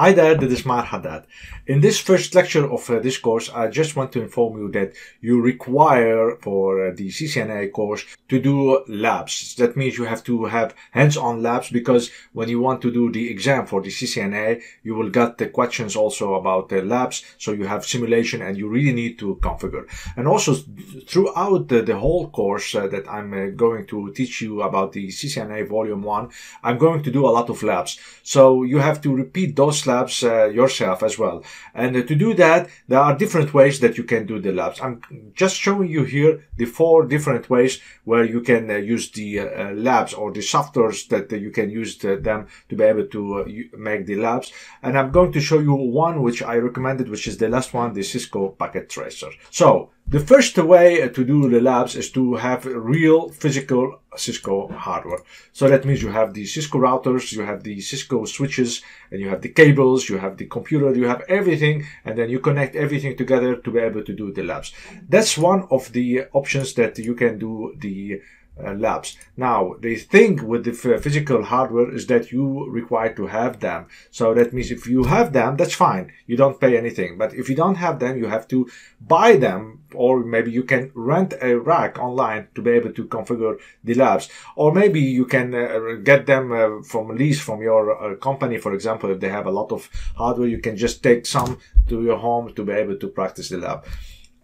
Hi there, this is Maher Haddad. In this first lecture of uh, this course, I just want to inform you that you require for uh, the CCNA course to do labs. That means you have to have hands-on labs because when you want to do the exam for the CCNA, you will get the questions also about the labs. So you have simulation and you really need to configure. And also throughout the, the whole course uh, that I'm uh, going to teach you about the CCNA volume one, I'm going to do a lot of labs. So you have to repeat those labs uh, yourself as well. And to do that, there are different ways that you can do the labs. I'm just showing you here the four different ways where you can uh, use the uh, labs or the softwares that you can use them to be able to make the labs. And I'm going to show you one which I recommended, which is the last one, the Cisco Packet Tracer. So the first way to do the labs is to have real physical Cisco hardware. So that means you have the Cisco routers, you have the Cisco switches, and you have the cables, you have the computer, you have everything, and then you connect everything together to be able to do the labs. That's one of the options that you can do the uh, labs. Now, the thing with the physical hardware is that you require to have them. So that means if you have them, that's fine. You don't pay anything. But if you don't have them, you have to buy them or maybe you can rent a rack online to be able to configure the labs. Or maybe you can uh, get them uh, from lease from your uh, company. For example, if they have a lot of hardware, you can just take some to your home to be able to practice the lab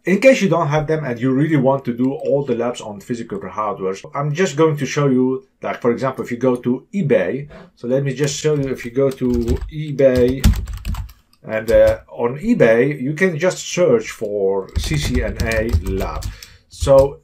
in case you don't have them and you really want to do all the labs on physical hardware, I'm just going to show you that, for example, if you go to eBay, so let me just show you if you go to eBay and uh, on eBay, you can just search for CCNA lab. So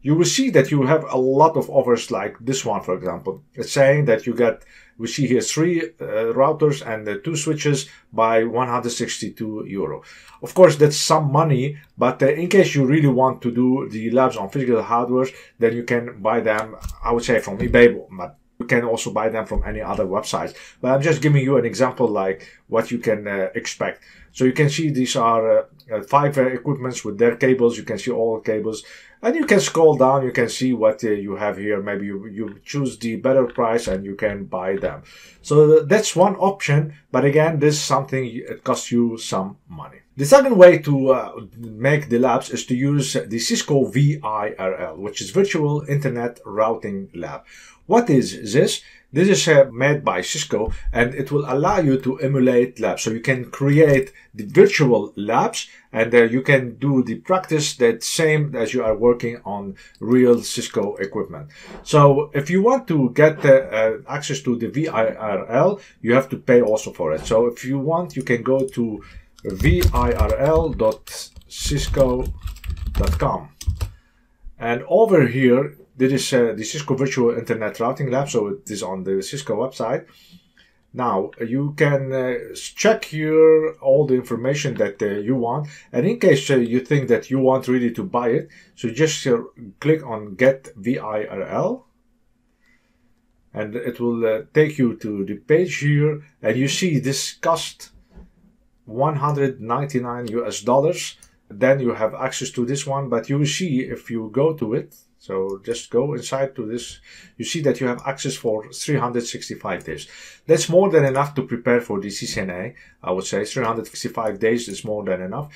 you will see that you have a lot of offers like this one, for example. It's saying that you get we see here three uh, routers and uh, two switches by 162 euro. Of course, that's some money, but uh, in case you really want to do the labs on physical hardware, then you can buy them, I would say from eBay, but you can also buy them from any other websites. But I'm just giving you an example like what you can uh, expect. So you can see these are uh, uh, five equipments with their cables. You can see all cables and you can scroll down you can see what uh, you have here maybe you, you choose the better price and you can buy them so that's one option but again this is something it costs you some money the second way to uh, make the labs is to use the Cisco VIRL, which is Virtual Internet Routing Lab. What is this? This is made by Cisco and it will allow you to emulate labs. So you can create the virtual labs and uh, you can do the practice that same as you are working on real Cisco equipment. So if you want to get uh access to the VIRL, you have to pay also for it. So if you want, you can go to virl.cisco.com and over here this is uh, the Cisco Virtual Internet Routing Lab, so it is on the Cisco website. Now you can uh, check here all the information that uh, you want, and in case uh, you think that you want really to buy it, so just uh, click on Get VIRL, and it will uh, take you to the page here, and you see this cost 199 US dollars. Then you have access to this one, but you see if you go to it so just go inside to this. You see that you have access for 365 days. That's more than enough to prepare for the CCNA. I would say 365 days is more than enough.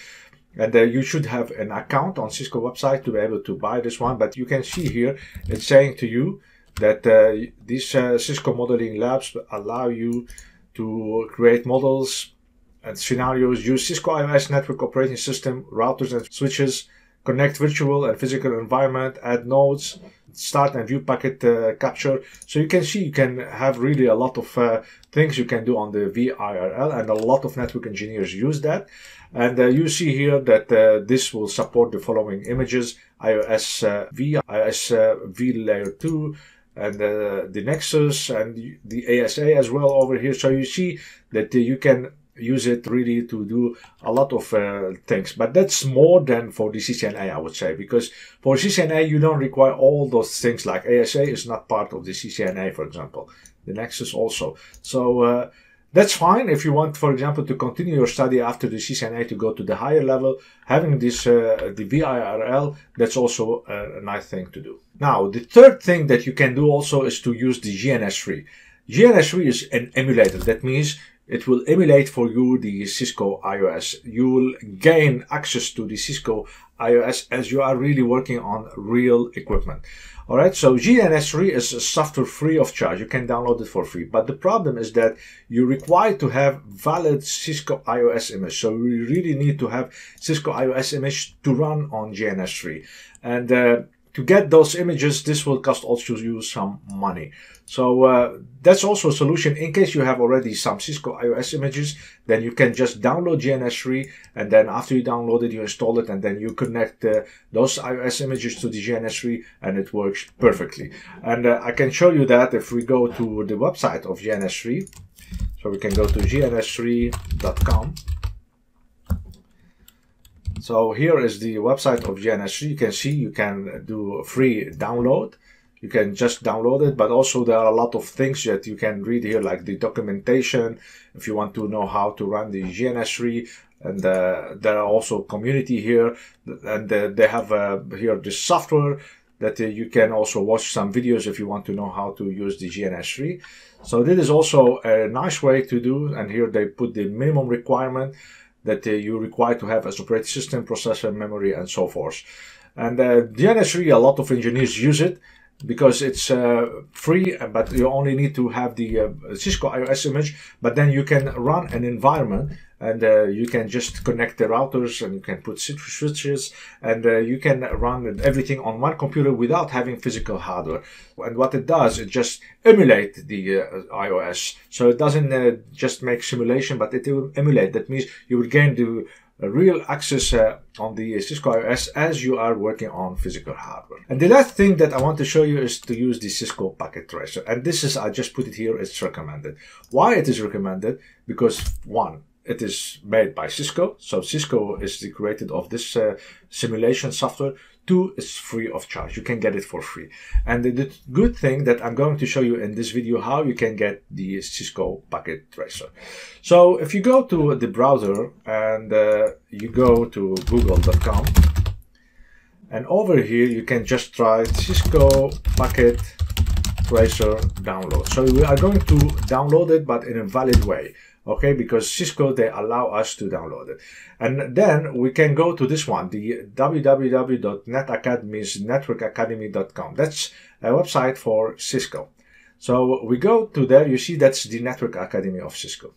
And uh, you should have an account on Cisco website to be able to buy this one. But you can see here, it's saying to you that uh, these uh, Cisco modeling labs allow you to create models and scenarios, use Cisco IOS network operating system, routers and switches, connect virtual and physical environment, add nodes, start and view packet uh, capture. So you can see you can have really a lot of uh, things you can do on the VIRL and a lot of network engineers use that. And uh, you see here that uh, this will support the following images, IOS uh, V, IOS uh, V layer 2, and the Nexus and the ASA as well over here. So you see that you can use it really to do a lot of uh, things. But that's more than for the CCNA, I would say, because for CCNA, you don't require all those things like ASA is not part of the CCNA, for example. The Nexus also. So, uh, that's fine if you want, for example, to continue your study after the CCNA to go to the higher level. Having this, uh, the VIRL, that's also a, a nice thing to do. Now, the third thing that you can do also is to use the GNS3. GNS3 is an emulator. That means it will emulate for you the Cisco IOS. You will gain access to the Cisco IOS as you are really working on real equipment. All right, so GNS3 is software free of charge. You can download it for free. But the problem is that you require to have valid Cisco IOS image. So we really need to have Cisco IOS image to run on GNS3. And uh, to get those images, this will cost also you some money. So uh, that's also a solution in case you have already some Cisco IOS images, then you can just download GNS3 and then after you download it, you install it and then you connect uh, those IOS images to the GNS3 and it works perfectly. And uh, I can show you that if we go to the website of GNS3. So we can go to gns3.com so here is the website of GNS3. You can see you can do free download. You can just download it, but also there are a lot of things that you can read here, like the documentation, if you want to know how to run the GNS3. And uh, there are also community here, and uh, they have uh, here the software that uh, you can also watch some videos if you want to know how to use the GNS3. So this is also a nice way to do, and here they put the minimum requirement that uh, you require to have as operating system, processor, memory, and so forth. And uh, GNS3, a lot of engineers use it because it's uh, free, but you only need to have the uh, Cisco IOS image, but then you can run an environment and uh, you can just connect the routers and you can put switches and uh, you can run everything on one computer without having physical hardware. And what it does, it just emulate the uh, IOS. So it doesn't uh, just make simulation, but it will emulate. That means you will gain the real access uh, on the Cisco IOS as you are working on physical hardware. And the last thing that I want to show you is to use the Cisco Packet Tracer. And this is, I just put it here, it's recommended. Why it is recommended? Because one, it is made by Cisco. So Cisco is the creator of this uh, simulation software. Two is free of charge. You can get it for free. And the, good thing that I'm going to show you in this video how you can get the Cisco Packet Tracer. So if you go to the browser and uh, you go to google.com and over here you can just try Cisco Packet Tracer download. So we are going to download it but in a valid way okay because cisco they allow us to download it and then we can go to this one the www.netacademysnetworkacademy.com that's a website for cisco so we go to there you see that's the network academy of cisco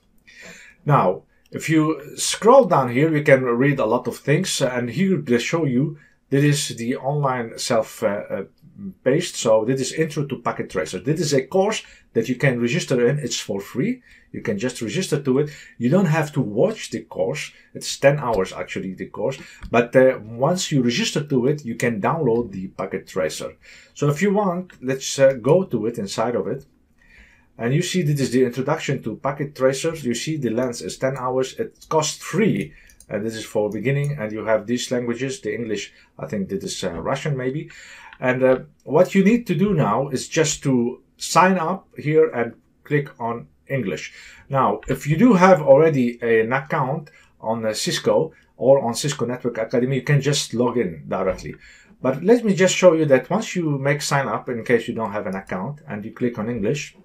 now if you scroll down here you can read a lot of things and here they show you this is the online self uh, uh. So this is intro to packet tracer. This is a course that you can register in. It's for free. You can just register to it. You don't have to watch the course. It's 10 hours actually, the course. But uh, once you register to it, you can download the packet tracer. So if you want, let's uh, go to it inside of it. And you see this is the introduction to packet tracers. You see the length is 10 hours. It costs free. And this is for beginning. And you have these languages, the English, I think this is uh, Russian maybe. And uh, what you need to do now is just to sign up here and click on English. Now, if you do have already an account on uh, Cisco or on Cisco Network Academy, you can just log in directly. But let me just show you that once you make sign up, in case you don't have an account, and you click on English,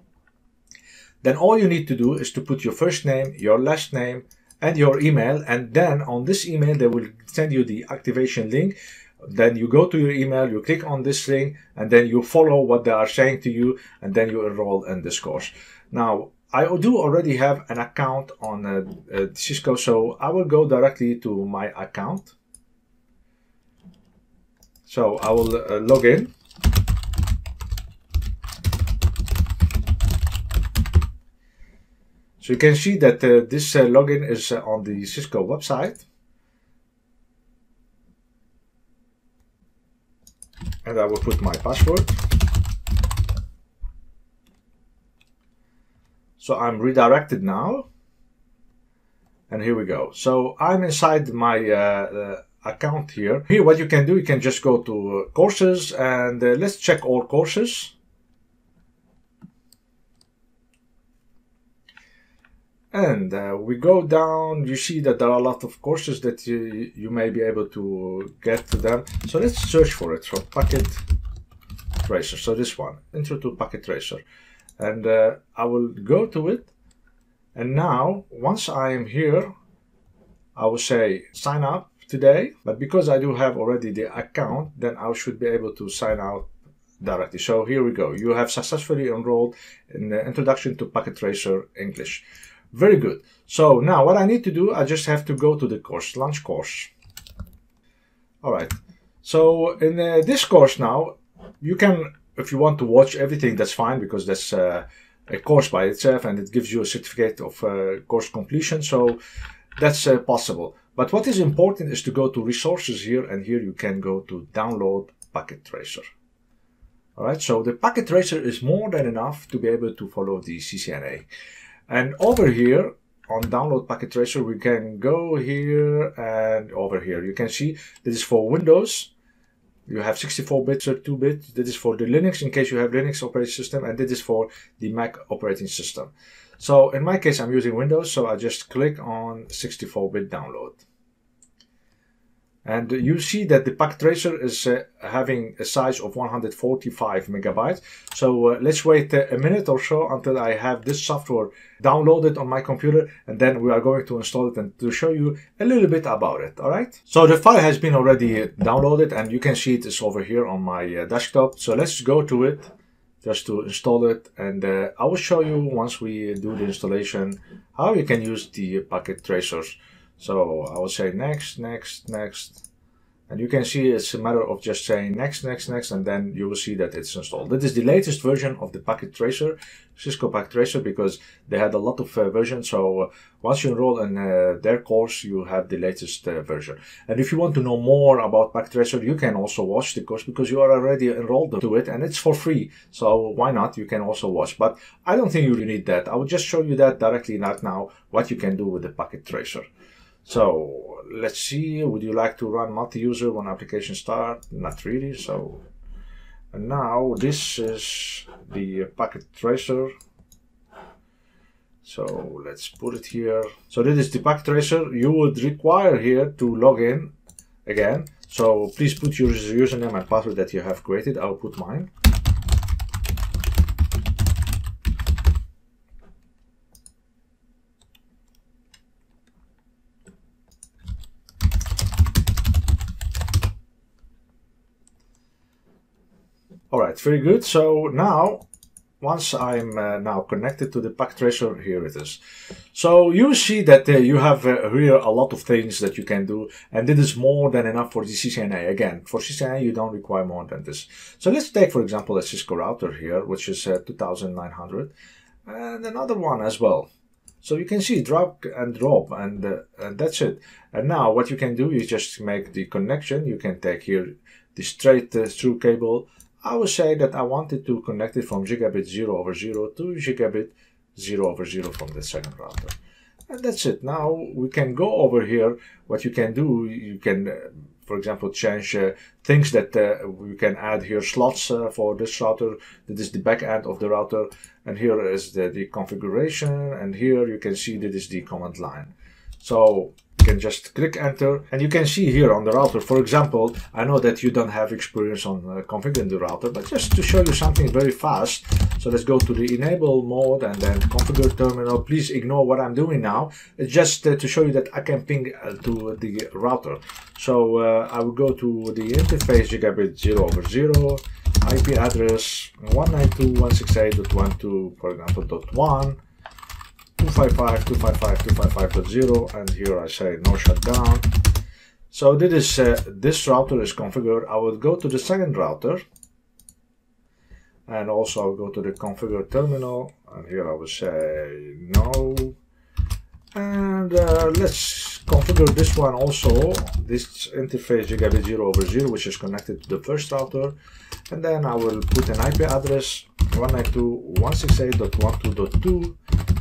then all you need to do is to put your first name, your last name, and your email. And then on this email, they will send you the activation link then you go to your email, you click on this link, and then you follow what they are saying to you, and then you enroll in this course. Now, I do already have an account on uh, uh, Cisco, so I will go directly to my account. So I will uh, log in. So you can see that uh, this uh, login is uh, on the Cisco website. And I will put my password. So I'm redirected now. And here we go. So I'm inside my uh, uh, account here. Here what you can do, you can just go to uh, courses and uh, let's check all courses. And uh, we go down, you see that there are a lot of courses that you, you may be able to get to them. So let's search for it. So Packet Tracer. So this one, Intro to Packet Tracer. And uh, I will go to it. And now, once I am here, I will say sign up today. But because I do have already the account, then I should be able to sign out directly. So here we go. You have successfully enrolled in the Introduction to Packet Tracer English. Very good. So now what I need to do, I just have to go to the course, launch course. All right. So in uh, this course now, you can, if you want to watch everything, that's fine because that's uh, a course by itself and it gives you a certificate of uh, course completion. So that's uh, possible. But what is important is to go to resources here and here you can go to download Packet Tracer. Alright, so the Packet Tracer is more than enough to be able to follow the CCNA. And over here on download Packet Tracer, we can go here and over here. You can see this is for Windows you have 64-bit, 32-bit. This is for the Linux in case you have Linux operating system, and this is for the Mac operating system. So in my case, I'm using Windows, so I just click on 64-bit download. And you see that the packet tracer is uh, having a size of 145 megabytes. So uh, let's wait uh, a minute or so until I have this software downloaded on my computer and then we are going to install it and to show you a little bit about it. All right. So the file has been already downloaded and you can see it is over here on my uh, desktop. So let's go to it just to install it and uh, I will show you once we do the installation how you can use the packet tracers. So I will say next, next, next. And you can see it's a matter of just saying next, next, next, and then you will see that it's installed. That is the latest version of the Packet Tracer, Cisco Packet Tracer, because they had a lot of uh, versions. So uh, once you enroll in uh, their course, you have the latest uh, version. And if you want to know more about Packet Tracer, you can also watch the course because you are already enrolled to it and it's for free. So why not? You can also watch. But I don't think you need that. I will just show you that directly right now, what you can do with the Packet Tracer. So let's see, would you like to run multi-user when application start? Not really, so and now this is the packet tracer. So let's put it here. So this is the packet tracer. You would require here to log in again. So please put your username and password that you have created. I'll put mine. All right, very good. So now, once I'm uh, now connected to the packet tracer, here it is. So you see that uh, you have uh, here a lot of things that you can do, and this is more than enough for the CCNA. Again, for CCNA, you don't require more than this. So let's take, for example, a Cisco router here, which is uh, 2900, and another one as well. So you can see drag and drop and, uh, and that's it. And now what you can do is just make the connection. You can take here the straight uh, through cable I would say that I wanted to connect it from gigabit 0 over 0 to gigabit 0 over 0 from the second router. And that's it. Now we can go over here. What you can do, you can, uh, for example, change uh, things that uh, we can add here slots uh, for this router. That is the back end of the router. And here is the, the configuration. And here you can see that is the command line. So can just click enter and you can see here on the router for example I know that you don't have experience on uh, configuring the router but just to show you something very fast so let's go to the enable mode and then configure terminal. Please ignore what I'm doing now. It's just uh, to show you that I can ping uh, to the router. So uh, I will go to the interface gigabit 0 over 0 IP address 192.168.12 for example dot 1 255, 255, 255.0 and here I say no shutdown. So this is, uh, this router is configured. I will go to the second router and also I'll go to the configure terminal and here I will say no and uh, let's configure this one also this interface gigabit 0 over 0 which is connected to the first router and then I will put an IP address 192.168.12.2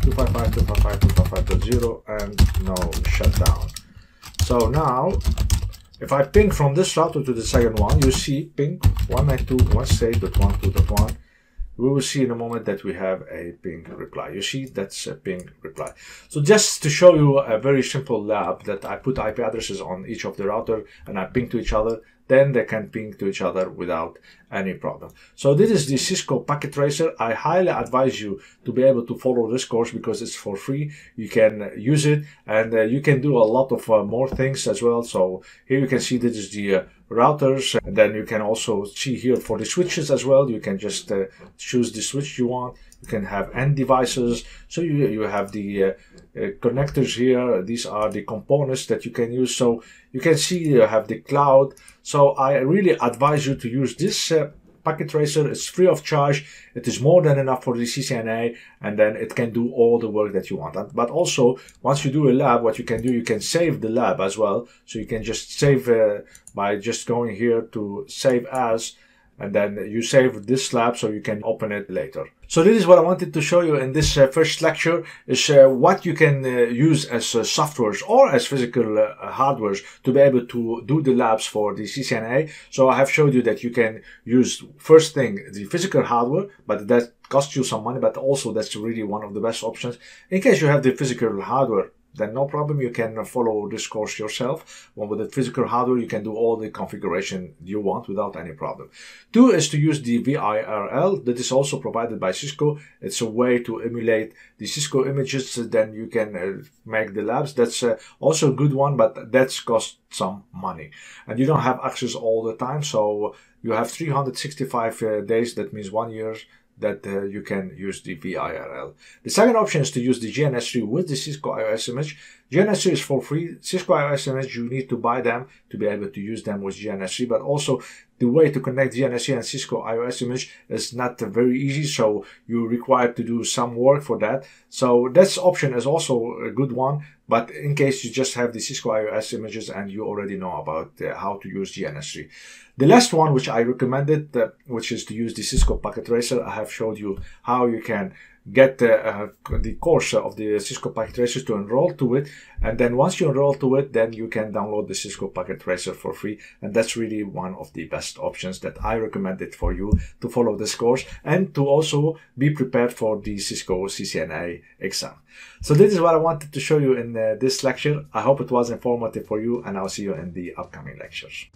255.255.255.0 and no shutdown. So now, if I ping from this router to the second one, you see ping 192.168.12.1. We will see in a moment that we have a ping reply. You see, that's a ping reply. So just to show you a very simple lab that I put IP addresses on each of the router and I ping to each other, then they can ping to each other without any problem. So this is the Cisco Packet Tracer. I highly advise you to be able to follow this course because it's for free. You can use it and uh, you can do a lot of uh, more things as well. So here you can see this is the uh, routers and then you can also see here for the switches as well. You can just uh, choose the switch you want. You can have end devices. So you, you have the uh, connectors here. These are the components that you can use. So you can see you have the cloud. So I really advise you to use this uh, packet tracer. It's free of charge. It is more than enough for the CCNA and then it can do all the work that you want. But also once you do a lab, what you can do, you can save the lab as well. So you can just save uh, by just going here to save as and then you save this lab so you can open it later. So this is what I wanted to show you in this uh, first lecture is uh, what you can uh, use as uh, softwares or as physical uh, hardwares to be able to do the labs for the CCNA. So I have showed you that you can use first thing the physical hardware, but that costs you some money, but also that's really one of the best options in case you have the physical hardware then no problem. You can follow this course yourself. One with the physical hardware, you can do all the configuration you want without any problem. Two is to use the VIRL that is also provided by Cisco. It's a way to emulate the Cisco images. Then you can uh, make the labs. That's uh, also a good one, but that's cost some money and you don't have access all the time. So you have 365 uh, days. That means one year that uh, you can use the VIRL. The second option is to use the GNS3 with the Cisco IOS image. GNS3 is for free. Cisco IOS image, you need to buy them to be able to use them with GNS3, but also the way to connect GNS3 and Cisco IOS image is not very easy, so you're required to do some work for that. So this option is also a good one, but in case you just have the Cisco IOS images and you already know about uh, how to use GNS3. The last one, which I recommended, uh, which is to use the Cisco Packet Tracer, I have showed you how you can get uh, the course of the Cisco Packet Tracer to enroll to it. And then once you enroll to it, then you can download the Cisco Packet Tracer for free. And that's really one of the best options that I recommended for you to follow this course and to also be prepared for the Cisco CCNA exam. So this is what I wanted to show you in uh, this lecture. I hope it was informative for you and I'll see you in the upcoming lectures.